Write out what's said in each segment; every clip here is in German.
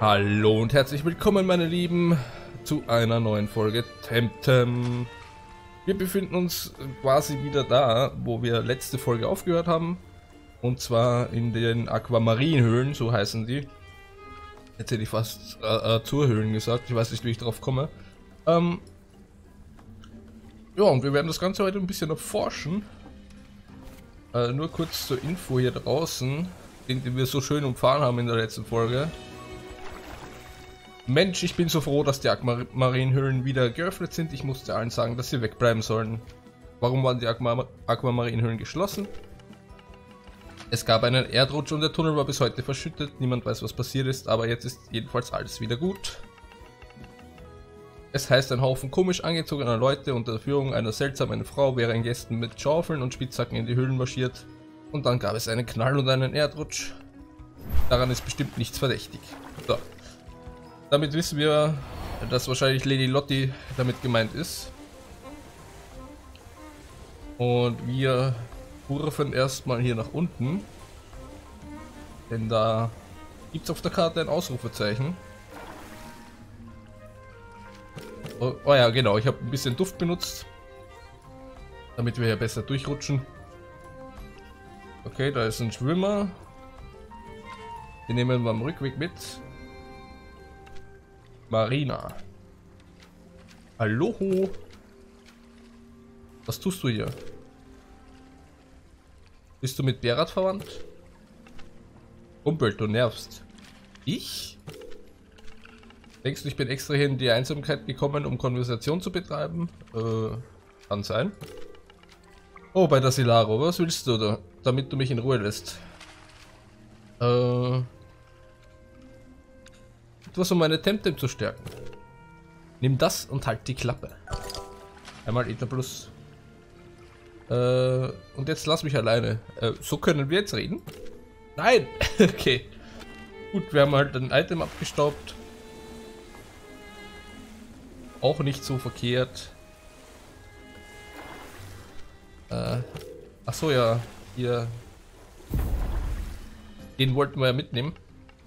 Hallo und herzlich willkommen, meine Lieben, zu einer neuen Folge Temtem. Wir befinden uns quasi wieder da, wo wir letzte Folge aufgehört haben. Und zwar in den Aquamarinhöhlen, so heißen die. Jetzt hätte ich fast äh, äh, Höhlen gesagt, ich weiß nicht, wie ich drauf komme. Ähm ja, und wir werden das Ganze heute ein bisschen erforschen. Äh, nur kurz zur Info hier draußen, den, den wir so schön umfahren haben in der letzten Folge. Mensch, ich bin so froh, dass die Aquamarinhöhlen wieder geöffnet sind. Ich musste allen sagen, dass sie wegbleiben sollen. Warum waren die Aqua Aquamarinhöhlen geschlossen? Es gab einen Erdrutsch und der Tunnel war bis heute verschüttet. Niemand weiß, was passiert ist, aber jetzt ist jedenfalls alles wieder gut. Es heißt, ein Haufen komisch angezogener Leute unter der Führung einer seltsamen Frau wären Gästen mit Schaufeln und Spitzhacken in die Höhlen marschiert. Und dann gab es einen Knall und einen Erdrutsch. Daran ist bestimmt nichts verdächtig. So, damit wissen wir, dass wahrscheinlich Lady Lotti damit gemeint ist. Und wir kurven erstmal hier nach unten. Denn da gibt es auf der Karte ein Ausrufezeichen. Oh, oh ja, genau. Ich habe ein bisschen Duft benutzt. Damit wir hier besser durchrutschen. Okay, da ist ein Schwimmer. Den nehmen wir am Rückweg mit. Marina. Hallo. Was tust du hier? Bist du mit Berat verwandt? Kumpel, du nervst. Ich? Denkst du, ich bin extra hier in die Einsamkeit gekommen, um Konversation zu betreiben? Äh, kann sein. Oh, bei der Silaro, was willst du da, damit du mich in Ruhe lässt? Äh, etwas, um meine Temtem zu stärken. Nimm das und halt die Klappe. Einmal Ether Plus. Äh, und jetzt lass mich alleine. Äh, so können wir jetzt reden? Nein! okay. Gut, wir haben halt ein Item abgestaubt. Auch nicht so verkehrt. Äh, ach so, ja. Hier. Den wollten wir ja mitnehmen.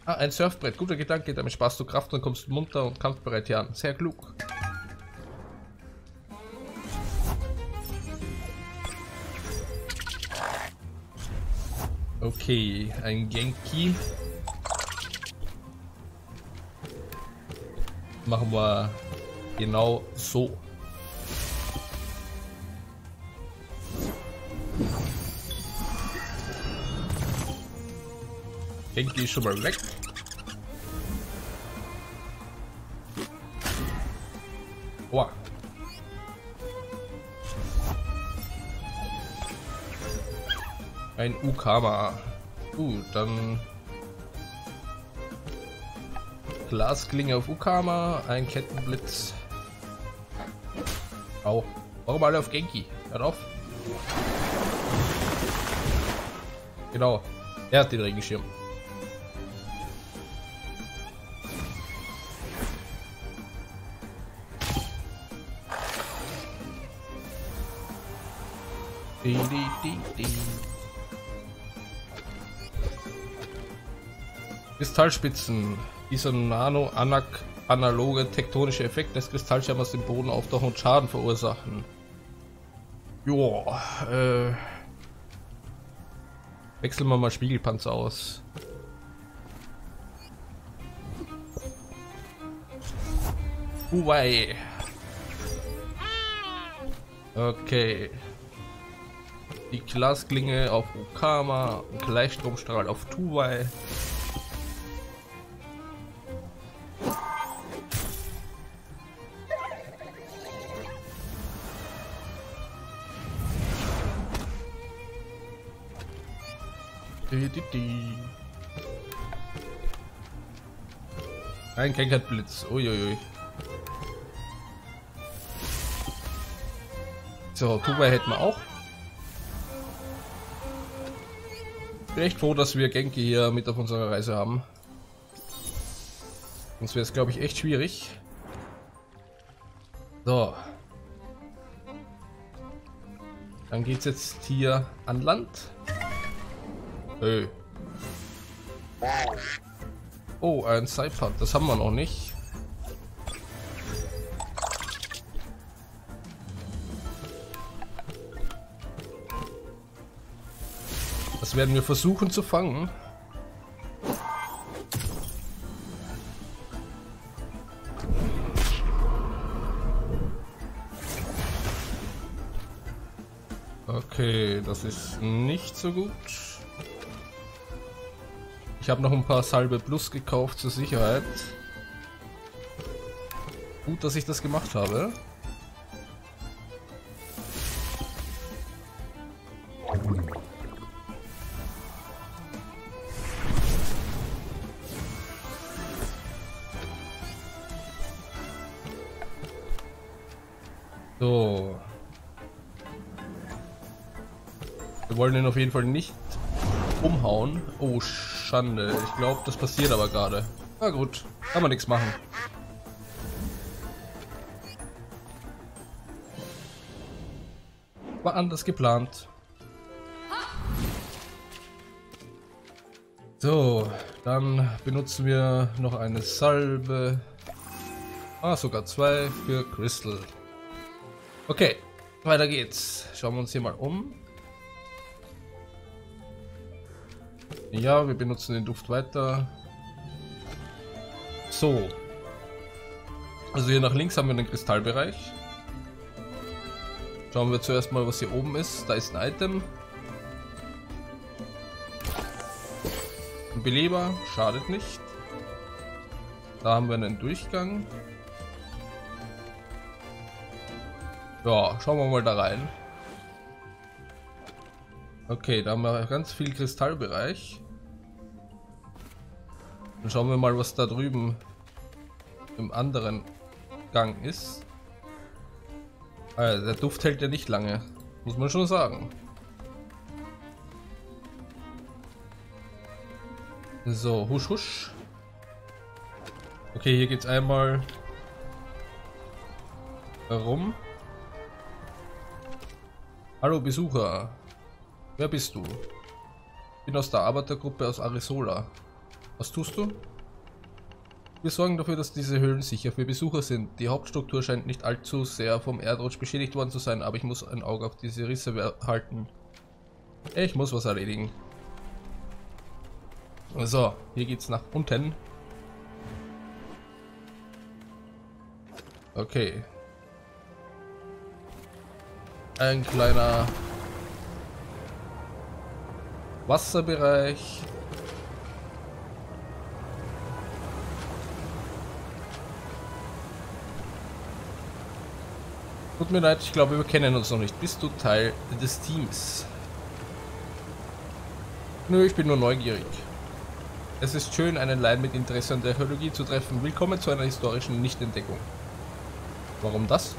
Ah, ein Surfbrett. Guter Gedanke. Damit sparst du Kraft und kommst munter und kampfbereit hier an. Sehr klug. Okay, ein Genki. Machen wir genau so. Genki ist schon mal weg. Boah. Ein Ukama. Gut, dann Glasklinge auf Ukama, ein Kettenblitz. Au. Warum alle auf Genki? Hört auf. Genau. Er hat den Regenschirm. Die. Kristallspitzen. Dieser nano-analoge tektonische Effekt des Kristallschirmers dem Boden auftauchen und Schaden verursachen. Joa, äh. Wechseln wir mal Spiegelpanzer aus. Huawei. Okay. Die Glasklinge auf Okama, Gleichstromstrahl auf Tuwai. Ein Kenkert-Blitz. Uiuiui. So, Tubai hätten wir auch. Bin echt froh, dass wir Genki hier mit auf unserer Reise haben. Sonst wäre es, glaube ich, echt schwierig. So. Dann geht es jetzt hier an Land. Hey. Oh, ein Saipad, das haben wir noch nicht. Das werden wir versuchen zu fangen. Okay, das ist nicht so gut. Ich habe noch ein paar Salbe Plus gekauft zur Sicherheit. Gut, dass ich das gemacht habe. Jeden Fall nicht umhauen. Oh, Schande. Ich glaube, das passiert aber gerade. Na gut, kann man nichts machen. War anders geplant. So, dann benutzen wir noch eine Salbe. Ah, sogar zwei für Crystal. Okay, weiter geht's. Schauen wir uns hier mal um. Ja, wir benutzen den Duft weiter. So. Also hier nach links haben wir den Kristallbereich. Schauen wir zuerst mal, was hier oben ist. Da ist ein Item. Ein Beleber, schadet nicht. Da haben wir einen Durchgang. Ja, schauen wir mal da rein. Okay, da haben wir ganz viel Kristallbereich. Dann schauen wir mal, was da drüben im anderen Gang ist. Also, der Duft hält ja nicht lange, muss man schon sagen. So, husch husch. Okay, hier geht's einmal herum. Hallo Besucher. Wer bist du? Ich bin aus der Arbeitergruppe aus Arizona. Was tust du? Wir sorgen dafür, dass diese Höhlen sicher für Besucher sind. Die Hauptstruktur scheint nicht allzu sehr vom Erdrutsch beschädigt worden zu sein, aber ich muss ein Auge auf diese Risse halten. Ich muss was erledigen. So, hier geht's nach unten. Okay. Ein kleiner Wasserbereich. Tut mir leid, ich glaube, wir kennen uns noch nicht. Bist du Teil des Teams? Nö, ich bin nur neugierig. Es ist schön, einen Laien mit Interesse an der Archäologie zu treffen. Willkommen zu einer historischen Nichtentdeckung. Warum das?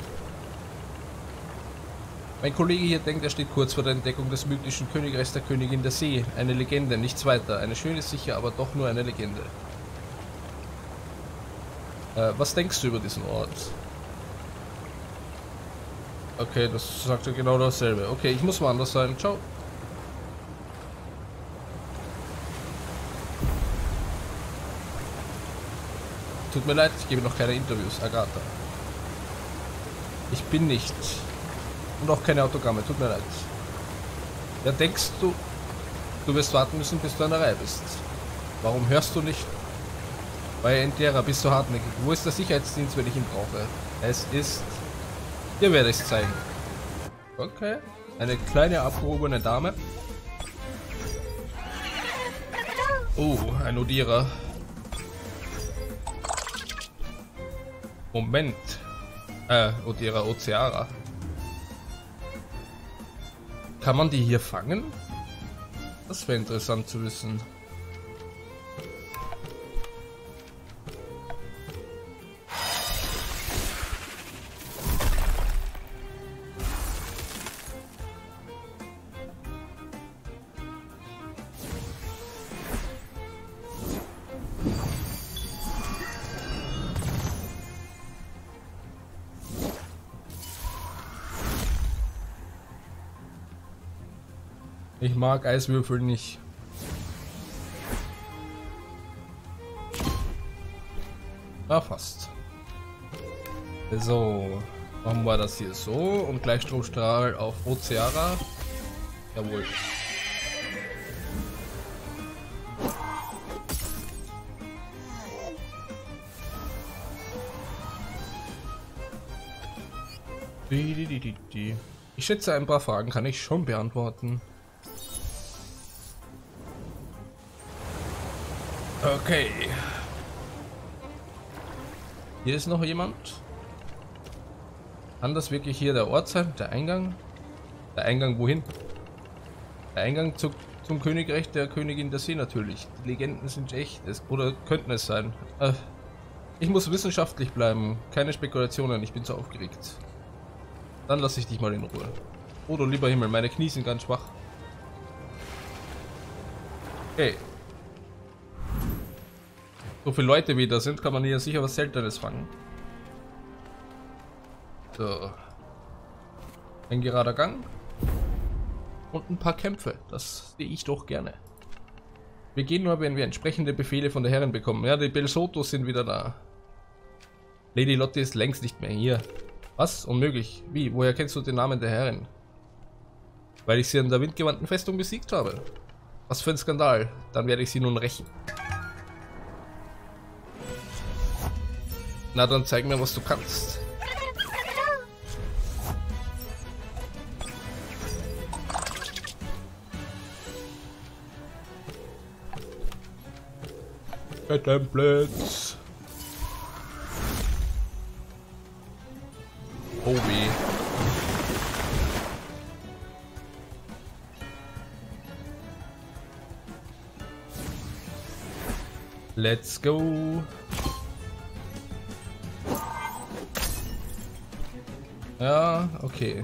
Mein Kollege hier denkt, er steht kurz vor der Entdeckung des mythischen Königreichs der Königin der See. Eine Legende, nichts weiter. Eine schöne, sicher, aber doch nur eine Legende. Äh, was denkst du über diesen Ort? Okay, das sagt er genau dasselbe. Okay, ich muss woanders sein. Ciao. Tut mir leid, ich gebe noch keine Interviews, Agatha. Ich bin nicht. Und auch keine Autogramme, tut mir leid. Ja, denkst du, du wirst warten müssen, bis du an der Reihe bist. Warum hörst du nicht? Bei Entera bist du hartnäckig. Wo ist der Sicherheitsdienst, wenn ich ihn brauche? Es ist Dir werde ich es zeigen. Okay. Eine kleine abgehobene Dame. Oh, ein Odierer. Moment. Äh, Odierer Oceara. Kann man die hier fangen? Das wäre interessant zu wissen. Ich mag Eiswürfel nicht. Ah, fast. So, machen wir das hier so und Gleichstromstrahl auf Oceara. Jawohl. Ich schätze, ein paar Fragen kann ich schon beantworten. Okay. Hier ist noch jemand. Kann das wirklich hier der Ort sein? Der Eingang? Der Eingang wohin? Der Eingang zu, zum Königreich der Königin der See natürlich. Die Legenden sind echt. Es, oder könnten es sein. Äh, ich muss wissenschaftlich bleiben. Keine Spekulationen. Ich bin zu aufgeregt. Dann lasse ich dich mal in Ruhe. Du lieber Himmel, meine Knie sind ganz schwach. Okay. So viele Leute wie da sind, kann man hier sicher was Seltenes fangen. So. Ein gerader Gang. Und ein paar Kämpfe. Das sehe ich doch gerne. Wir gehen nur, wenn wir entsprechende Befehle von der Herren bekommen. Ja, die Belsotos sind wieder da. Lady Lotte ist längst nicht mehr hier. Was? Unmöglich. Wie? Woher kennst du den Namen der Herrin? Weil ich sie an der windgewandten Festung besiegt habe. Was für ein Skandal. Dann werde ich sie nun rächen. Na dann zeig mir, was du kannst. Templates. Oh weh. Let's go. Ja, okay.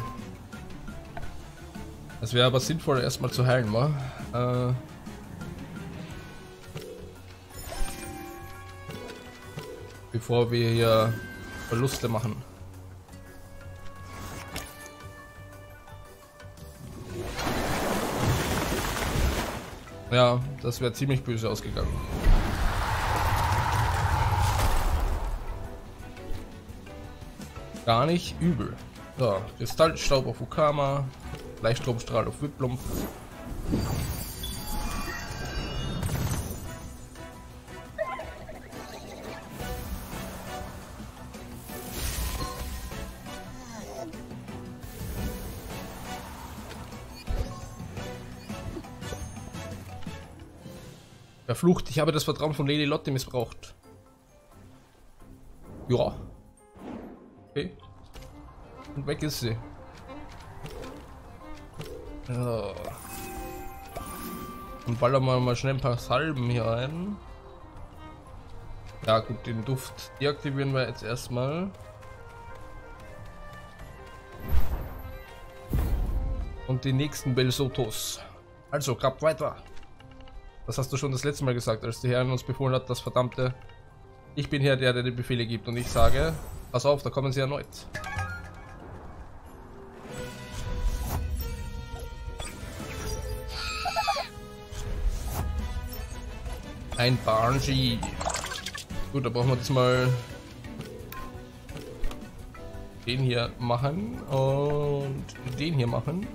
Es wäre aber sinnvoll, erstmal zu heilen, wa? Äh bevor wir hier Verluste machen. Ja, das wäre ziemlich böse ausgegangen. Gar nicht übel. So, Kristallstaub auf Ukama, Leichtstromstrahl auf Wipplump. Verflucht, ich habe das Vertrauen von Lady Lotte missbraucht. Ja. Okay. Und weg ist sie. Ja. Und ballern wir mal schnell ein paar Salben hier rein. Ja gut, den Duft deaktivieren wir jetzt erstmal. Und die nächsten Belsotos. Also, grab weiter. Das hast du schon das letzte Mal gesagt, als die Herren uns befohlen hat, das verdammte... Ich bin hier der, der die Befehle gibt und ich sage, pass auf, da kommen sie erneut. Ein Barnji. Gut, da brauchen wir jetzt mal den hier machen und den hier machen.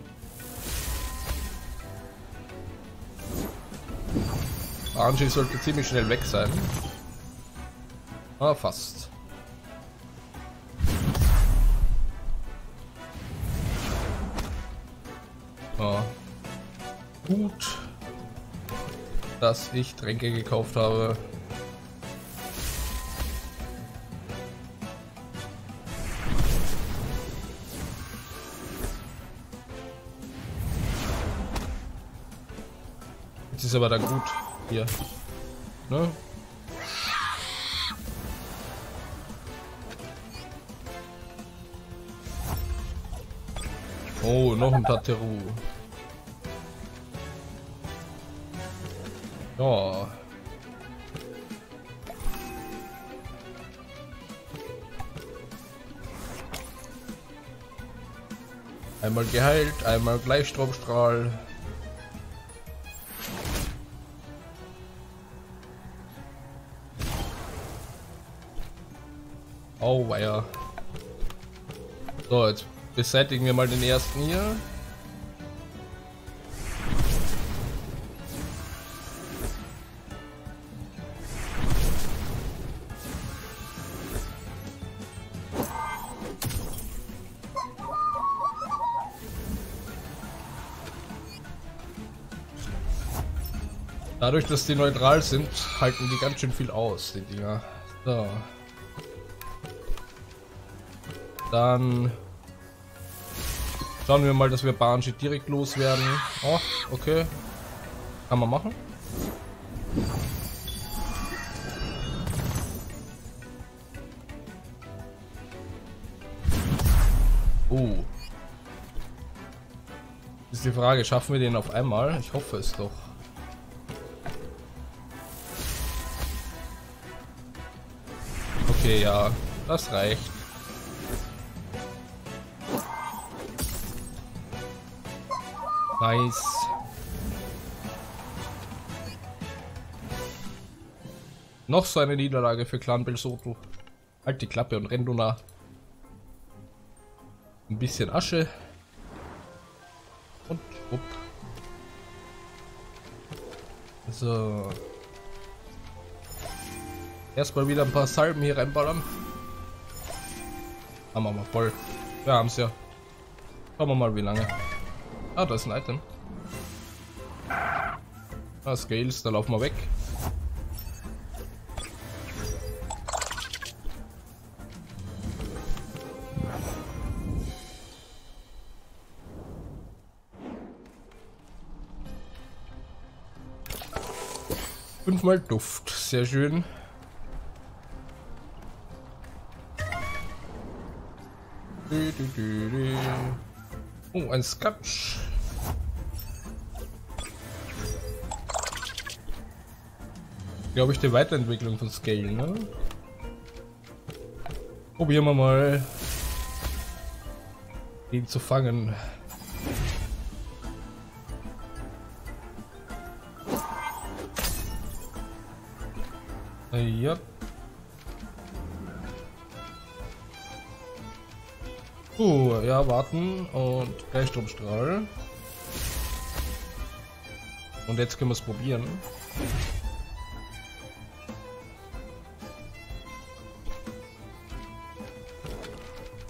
Angie sollte ziemlich schnell weg sein. Ah, fast. Gut, dass ich Tränke gekauft habe. Jetzt ist aber dann gut. Hier. Ne? Oh, noch ein Tateru. Ja. Einmal geheilt, einmal Gleichstromstrahl. Oh, weia. So, jetzt beseitigen wir mal den ersten hier. Dadurch, dass die neutral sind, halten die ganz schön viel aus, die Dinger. So. Dann schauen wir mal, dass wir Banshee direkt loswerden. Oh, okay. Kann man machen. Oh. Ist die Frage, schaffen wir den auf einmal? Ich hoffe es doch. Okay, ja, das reicht. Nice. Noch so eine Niederlage für Clan Belsoto. Halt die Klappe und renn du nach. Ein bisschen Asche. Und upp. So. Erstmal wieder ein paar Salben hier reinballern. Haben wir mal voll. Wir haben es ja. Schauen wir mal wie lange. Ah, da ist ein Item. Ah, Scales, da laufen wir weg. Fünfmal Duft, sehr schön. Oh, ein Scotch. Glaube ich, die Weiterentwicklung von Scale, ne? Probieren wir mal, ihn zu fangen. Ja. Uh, ja, warten und Gleichstromstrahl. Und jetzt können wir es probieren.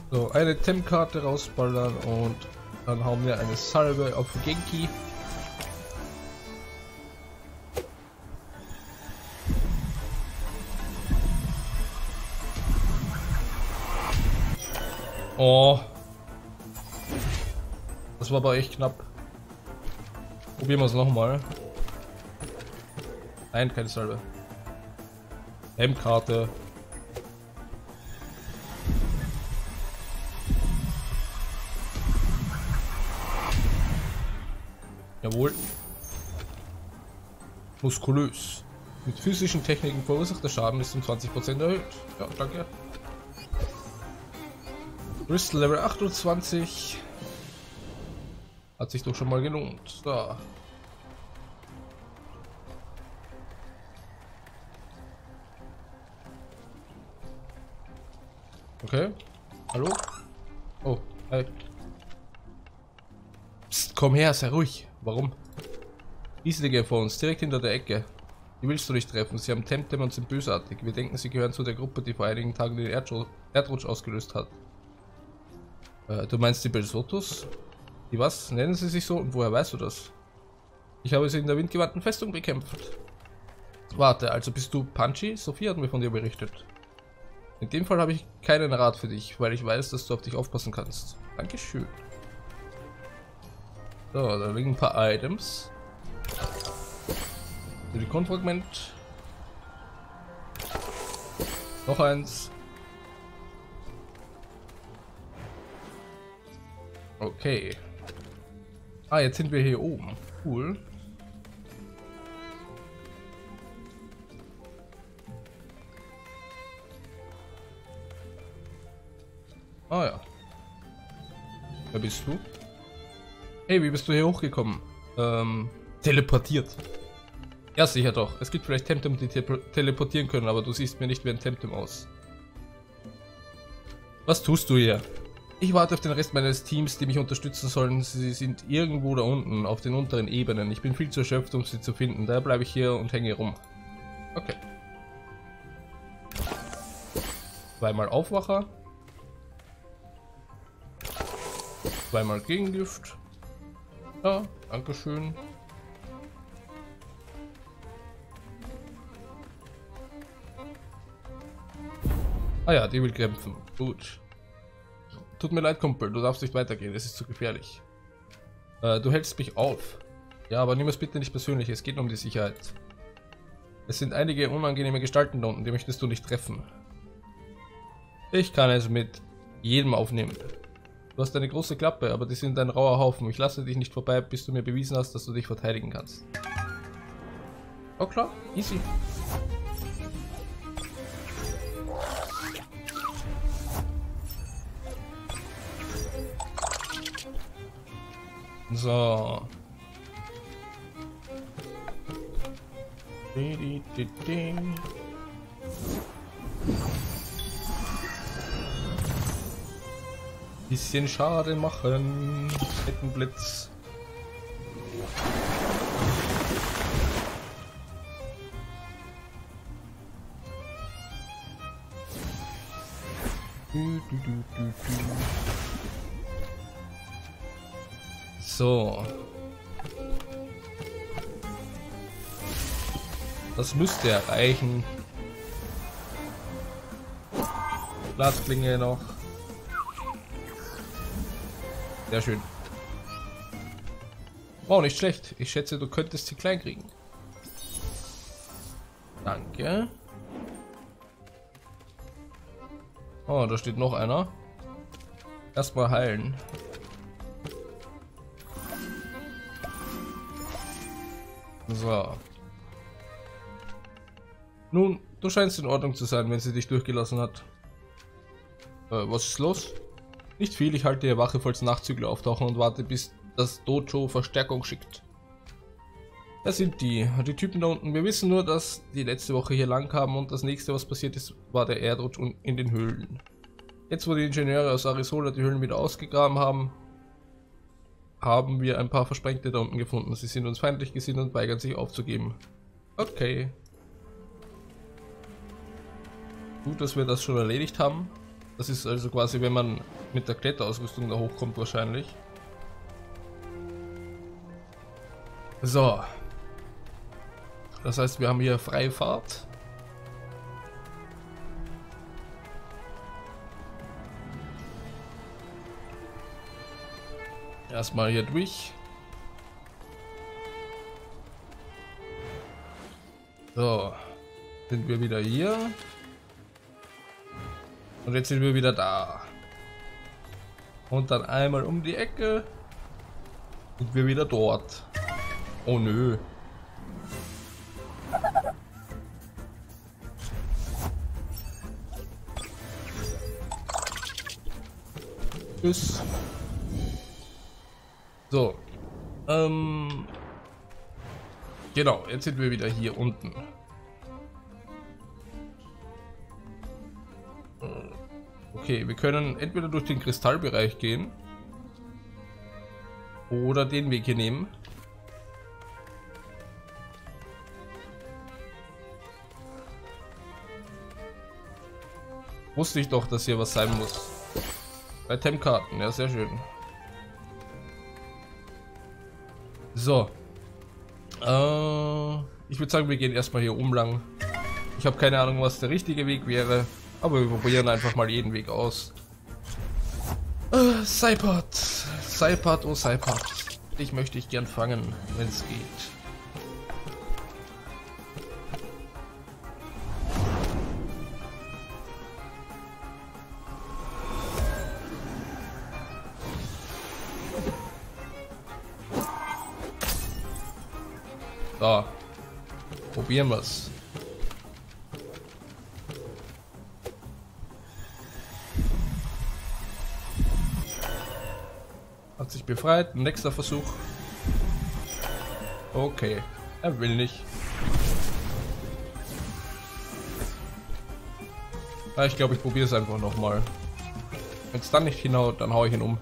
So, eine Tem-Karte rausballern und dann haben wir eine Salve auf Genki. Oh. Das war aber echt knapp. Probieren wir es nochmal. Nein, keine Salbe. M-Karte. Jawohl. Muskulös. Mit physischen Techniken verursachter Schaden ist um 20% erhöht. Ja, danke. Bristol Level 28. Hat sich doch schon mal gelohnt. So. Okay. Hallo? Oh, hey. Psst, komm her, sei ruhig. Warum? Riesige vor uns, direkt hinter der Ecke. Die willst du nicht treffen, sie haben Temtem und sind bösartig. Wir denken, sie gehören zu der Gruppe, die vor einigen Tagen den Erdrutsch ausgelöst hat. Äh, du meinst die Belsotos? Die was? Nennen sie sich so? Und woher weißt du das? Ich habe sie in der windgewandten Festung bekämpft. Warte, also bist du Punchy? Sophie hat mir von dir berichtet. In dem Fall habe ich keinen Rat für dich, weil ich weiß, dass du auf dich aufpassen kannst. Dankeschön. So, da liegen ein paar Items. Silikonfragment. Noch eins. Okay. Ah, jetzt sind wir hier oben. Cool. Ah ja. Wer bist du? Hey, wie bist du hier hochgekommen? Ähm, teleportiert. Ja, sicher doch. Es gibt vielleicht Temtem, die te teleportieren können, aber du siehst mir nicht wie ein Temtem aus. Was tust du hier? Ich warte auf den Rest meines Teams, die mich unterstützen sollen. Sie sind irgendwo da unten, auf den unteren Ebenen. Ich bin viel zu erschöpft, um sie zu finden. Daher bleibe ich hier und hänge rum. Okay. Zweimal Aufwacher. Zweimal Gegengift. Ja, Dankeschön. Ah ja, die will kämpfen. Gut. Tut mir leid, Kumpel, du darfst nicht weitergehen, es ist zu gefährlich. Äh, du hältst mich auf. Ja, aber nimm es bitte nicht persönlich, es geht um die Sicherheit. Es sind einige unangenehme Gestalten da unten, die möchtest du nicht treffen. Ich kann es mit jedem aufnehmen. Du hast eine große Klappe, aber die sind ein rauer Haufen. Ich lasse dich nicht vorbei, bis du mir bewiesen hast, dass du dich verteidigen kannst. Oh klar, easy. So. Bisschen Schaden machen. Kettenblitz. So. Das müsste erreichen. Blasklinge noch. Sehr schön. Wow, nicht schlecht. Ich schätze, du könntest sie klein kriegen. Danke. Oh, da steht noch einer. Erstmal heilen. So. Nun, du scheinst in Ordnung zu sein, wenn sie dich durchgelassen hat. Äh, was ist los? Nicht viel, ich halte ihr Wache, falls Nachzügler auftauchen und warte, bis das Dojo Verstärkung schickt. Das sind die, die Typen da unten. Wir wissen nur, dass die letzte Woche hier lang kamen und das nächste, was passiert ist, war der Erdrutsch in den Höhlen. Jetzt, wo die Ingenieure aus Arizona die Höhlen wieder ausgegraben haben, haben wir ein paar Versprengte da unten gefunden. Sie sind uns feindlich gesinnt und weigern sich aufzugeben. Okay. Gut, dass wir das schon erledigt haben. Das ist also quasi, wenn man mit der Kletterausrüstung da hochkommt wahrscheinlich. So. Das heißt, wir haben hier freie Fahrt. Erstmal hier durch. So. Sind wir wieder hier. Und jetzt sind wir wieder da. Und dann einmal um die Ecke. Sind wir wieder dort. Oh nö. Tschüss. So. Ähm. Genau, jetzt sind wir wieder hier unten. Okay, wir können entweder durch den Kristallbereich gehen oder den Weg hier nehmen. Wusste ich doch, dass hier was sein muss. Bei Temkarten, ja sehr schön. So. Äh, ich würde sagen, wir gehen erstmal hier oben lang. Ich habe keine Ahnung, was der richtige Weg wäre. Aber wir probieren einfach mal jeden Weg aus. Äh, Seipad. Seipad, oh Seipad. Ich möchte dich gern fangen, wenn es geht. Probieren wir's. Hat sich befreit. Nächster Versuch. Okay. Er will nicht. Ich glaube, ich probiere es einfach nochmal. Wenn es dann nicht hinhaut, dann hau ich ihn um.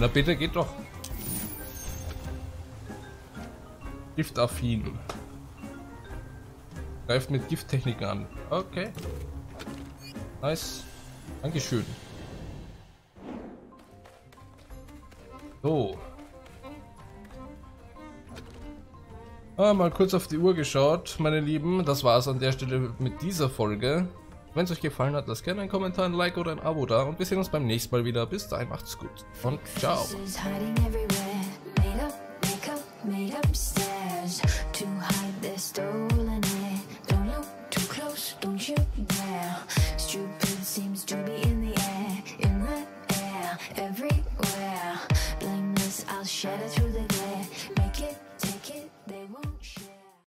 Na bitte, geht doch. Giftaffin. Greift mit Gifttechniken an. Okay. Nice. Dankeschön. So. Ah, mal kurz auf die Uhr geschaut, meine Lieben. Das war es an der Stelle mit dieser Folge. Wenn es euch gefallen hat, lasst gerne einen Kommentar, ein Like oder ein Abo da und wir sehen uns beim nächsten Mal wieder. Bis dahin, macht's gut und ciao.